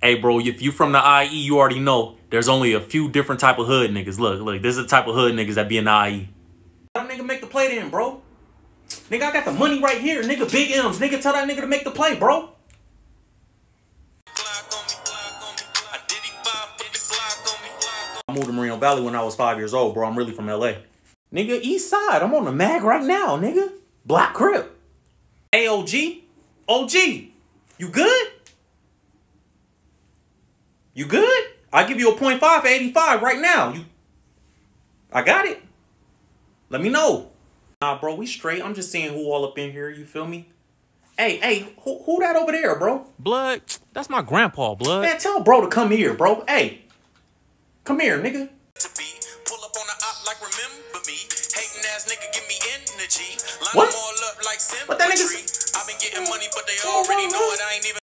Hey, bro, if you from the IE, you already know there's only a few different type of hood niggas. Look, look, this is the type of hood niggas that be in the IE. That nigga make the play then, bro. Nigga, I got the money right here. Nigga, big M's. Nigga, tell that nigga to make the play, bro. I moved to Moreno Valley when I was five years old, bro. I'm really from LA. Nigga, East Side. I'm on the mag right now, nigga. Black Crip. AOG. OG. You good? You good? I give you a 0.5 for 85 right now. You I got it. Let me know. Nah, bro, we straight. I'm just seeing who all up in here, you feel me? Hey, hey, who, who that over there, bro? Blood, that's my grandpa, blood. Man, tell bro to come here, bro. Hey, come here, nigga. to be. Pull up on the op like remember me. Hating ass nigga give me energy. Line What? them all up like What that nigga. I've been getting money, but they already know it. I ain't even